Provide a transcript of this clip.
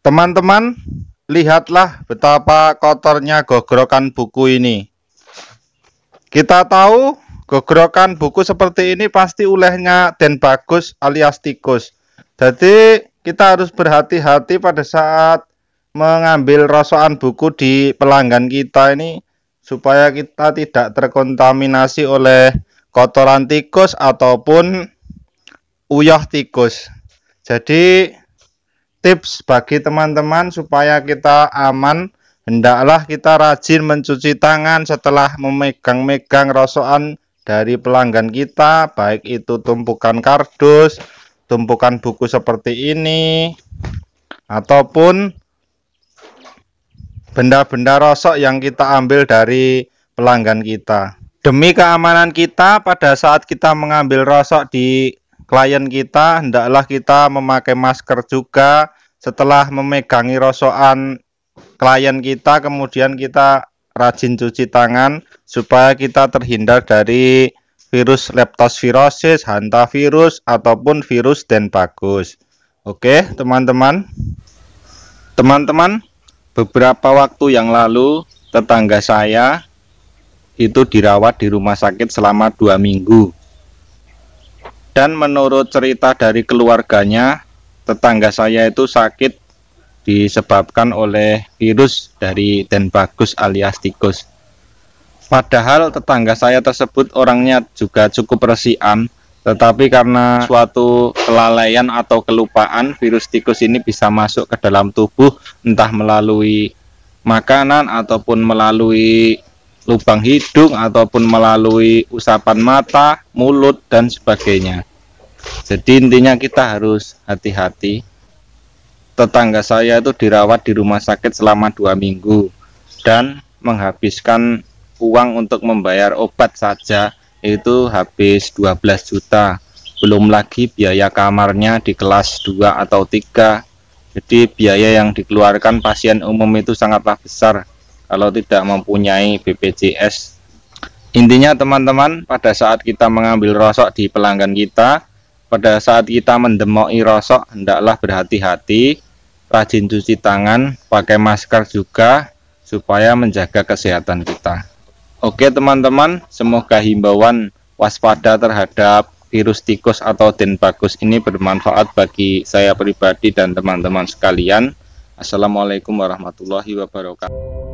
Teman-teman, lihatlah betapa kotornya gogrokan buku ini. Kita tahu gogrokan buku seperti ini pasti ulehnya dan bagus alias tikus. Jadi kita harus berhati-hati pada saat mengambil rosokan buku di pelanggan kita ini supaya kita tidak terkontaminasi oleh kotoran tikus ataupun uyah tikus. Jadi tips bagi teman-teman supaya kita aman hendaklah kita rajin mencuci tangan setelah memegang-megang rosokan dari pelanggan kita baik itu tumpukan kardus tumpukan buku seperti ini ataupun benda-benda rosok yang kita ambil dari pelanggan kita. Demi keamanan kita pada saat kita mengambil rosok di klien kita hendaklah kita memakai masker juga setelah memegangi rosokan klien kita kemudian kita rajin cuci tangan supaya kita terhindar dari virus leptospirosis, hantavirus ataupun virus dan bagus. Oke, teman-teman. Teman-teman, beberapa waktu yang lalu tetangga saya itu dirawat di rumah sakit selama dua minggu dan menurut cerita dari keluarganya, tetangga saya itu sakit disebabkan oleh virus dari Denbagus alias tikus. Padahal tetangga saya tersebut orangnya juga cukup resian, tetapi karena suatu kelalaian atau kelupaan, virus tikus ini bisa masuk ke dalam tubuh entah melalui makanan ataupun melalui lubang hidung ataupun melalui usapan mata, mulut dan sebagainya. Jadi intinya kita harus hati-hati. Tetangga saya itu dirawat di rumah sakit selama dua minggu dan menghabiskan uang untuk membayar obat saja itu habis 12 juta belum lagi biaya kamarnya di kelas 2 atau 3 jadi biaya yang dikeluarkan pasien umum itu sangatlah besar kalau tidak mempunyai BPJS intinya teman-teman pada saat kita mengambil rosok di pelanggan kita pada saat kita mendemoki rosok, hendaklah berhati-hati, rajin cuci tangan, pakai masker juga, supaya menjaga kesehatan kita. Oke teman-teman, semoga himbauan waspada terhadap virus tikus atau denbagus ini bermanfaat bagi saya pribadi dan teman-teman sekalian. Assalamualaikum warahmatullahi wabarakatuh.